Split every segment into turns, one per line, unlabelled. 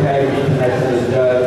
United International Judge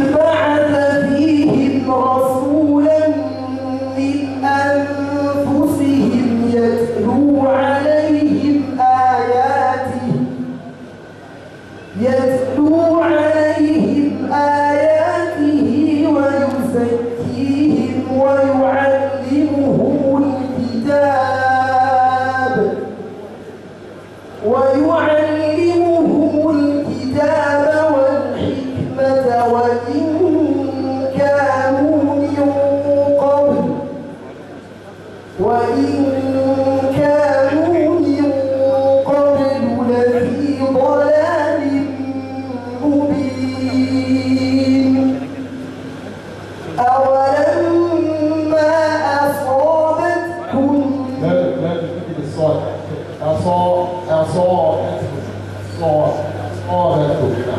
the back. jag sa, sa, sa det tror jag.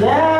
Yeah.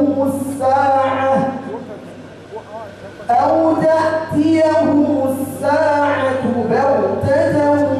تأتيهم الساعة أو تأتيهم الساعة بغتة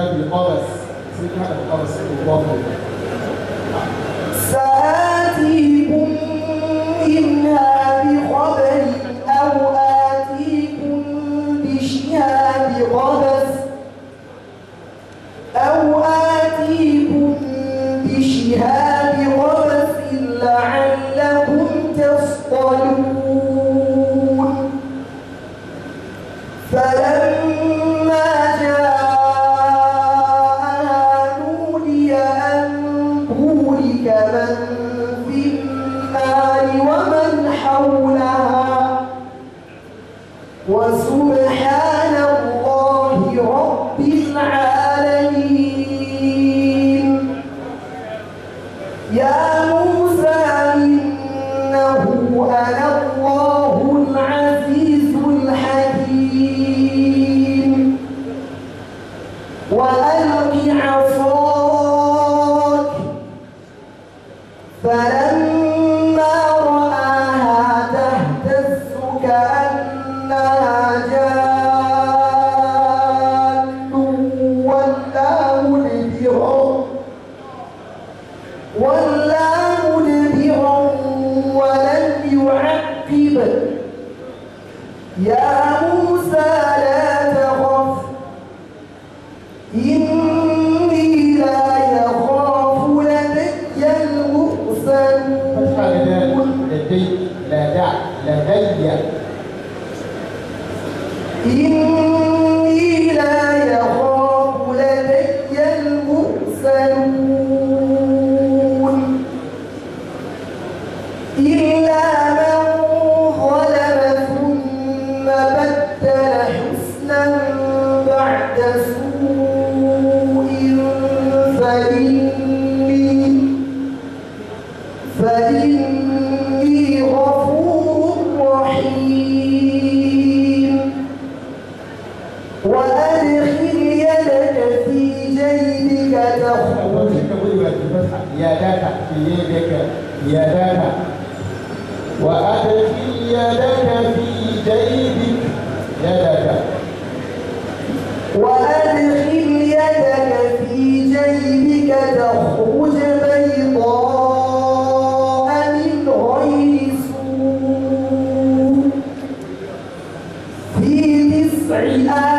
اسمها القرس اسمها القرس سآتيكم منها بخبر أو آتيكم بشهاب
قبس.
أو آتيكم بشهاب قبس لعلكم تصطلون. فلما Yeah. يدك. وأدخل يدك في جيبك.
يدك. وأدخل يدك في جيبك
تخرج بيضاء من غير سوء. في تسع آيات